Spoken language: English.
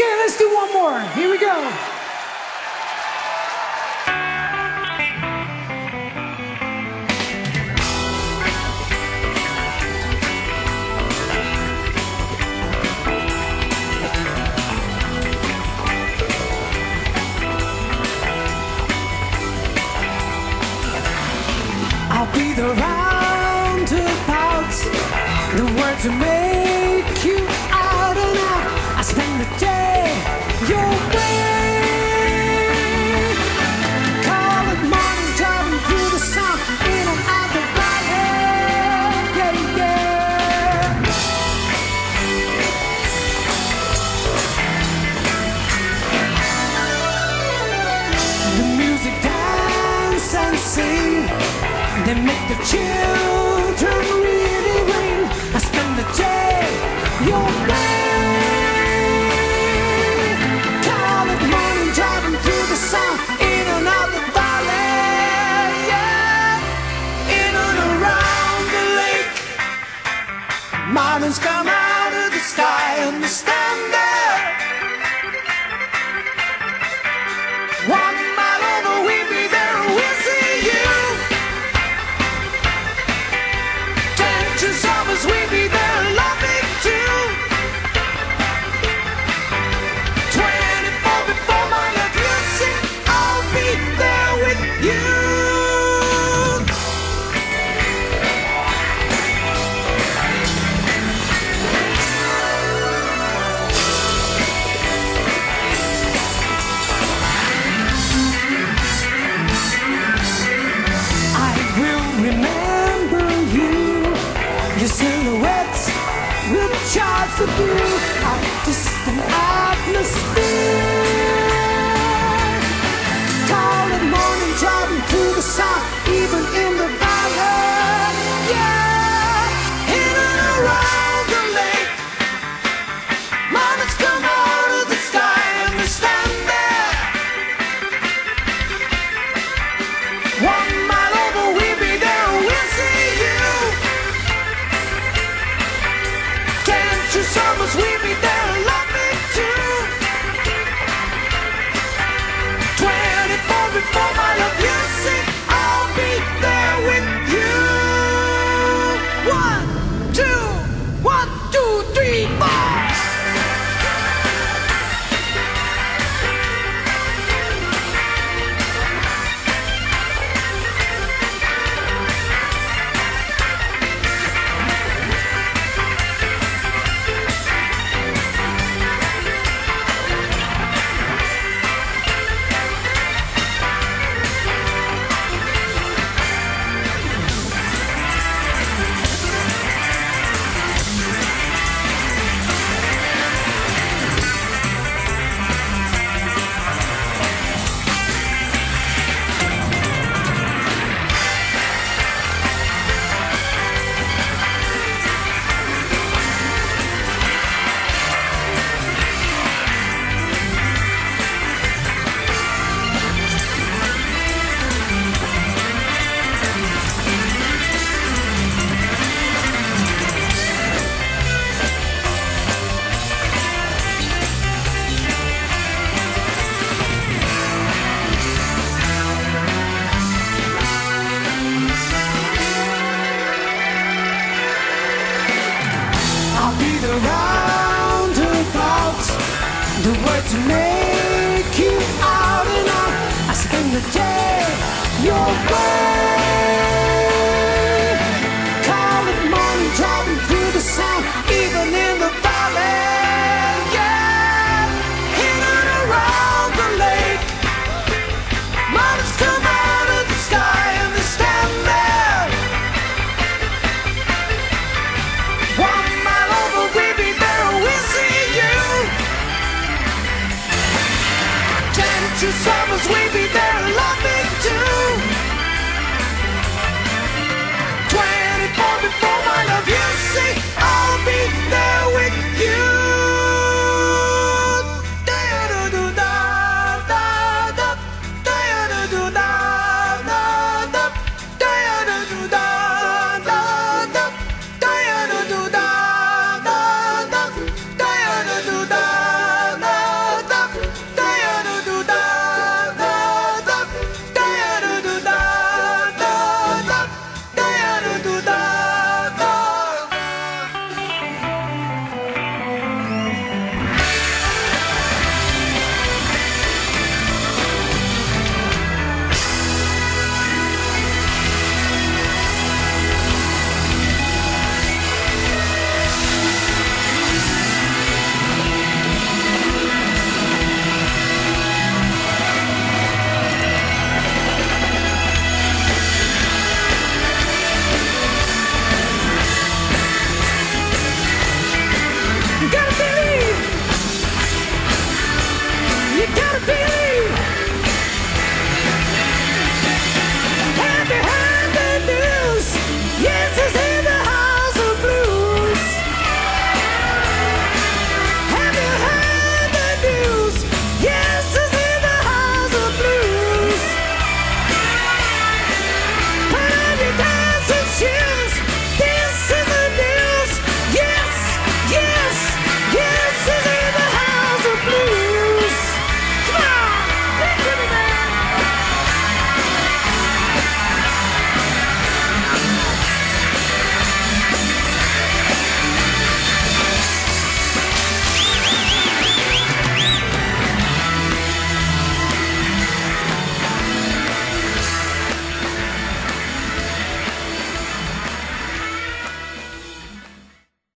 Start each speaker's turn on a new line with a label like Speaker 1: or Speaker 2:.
Speaker 1: Okay, let's do one more. Here we go. I'll be the round to pout, the word to make. sing, they make the chill. charge the view I distant atmosphere. The work to make you out and on. I spend the day your way.